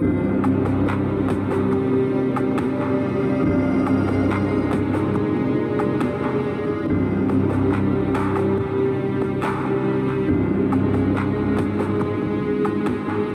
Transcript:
you.